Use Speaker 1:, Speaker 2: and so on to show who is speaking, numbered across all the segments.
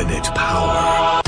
Speaker 1: Infinite power.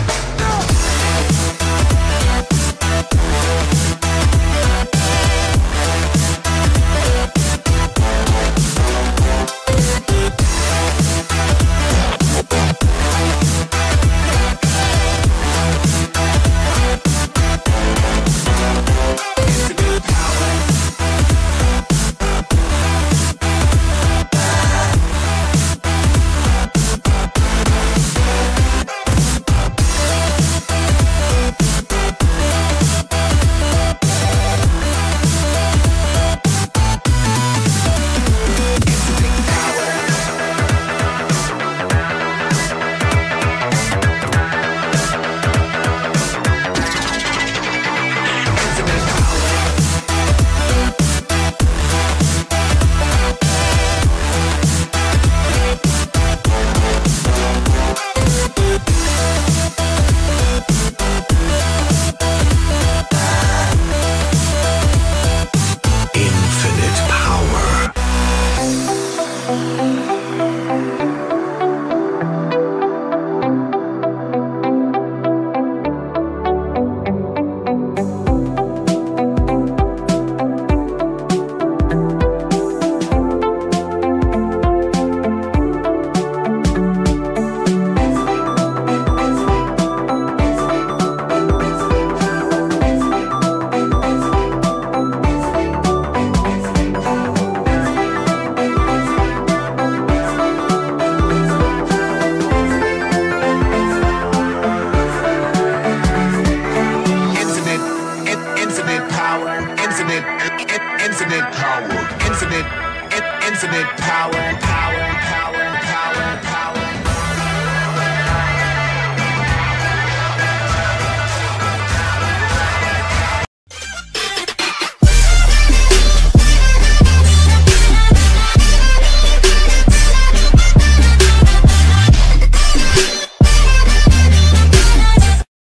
Speaker 1: Infinite power.
Speaker 2: power.